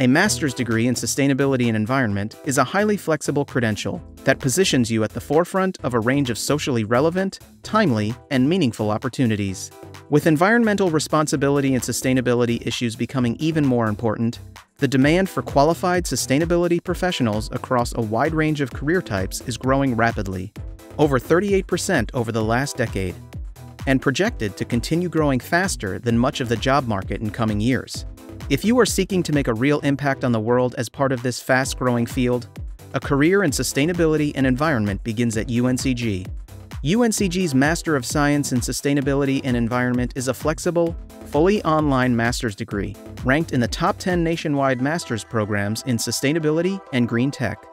A master's degree in sustainability and environment is a highly flexible credential that positions you at the forefront of a range of socially relevant, timely, and meaningful opportunities. With environmental responsibility and sustainability issues becoming even more important, the demand for qualified sustainability professionals across a wide range of career types is growing rapidly, over 38% over the last decade, and projected to continue growing faster than much of the job market in coming years. If you are seeking to make a real impact on the world as part of this fast growing field, a career in sustainability and environment begins at UNCG. UNCG's Master of Science in Sustainability and Environment is a flexible, fully online master's degree, ranked in the top 10 nationwide master's programs in sustainability and green tech.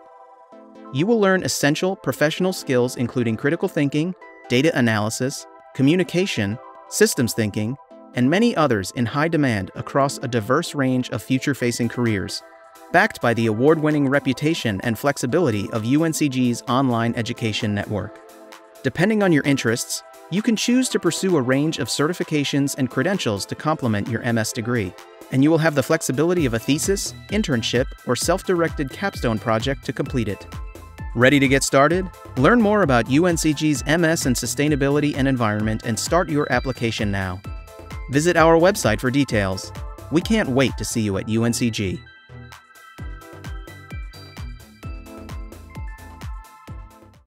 You will learn essential professional skills including critical thinking, data analysis, communication, systems thinking, and many others in high demand across a diverse range of future facing careers, backed by the award winning reputation and flexibility of UNCG's online education network. Depending on your interests, you can choose to pursue a range of certifications and credentials to complement your MS degree, and you will have the flexibility of a thesis, internship, or self directed capstone project to complete it. Ready to get started? Learn more about UNCG's MS in Sustainability and Environment and start your application now. Visit our website for details. We can't wait to see you at UNCG.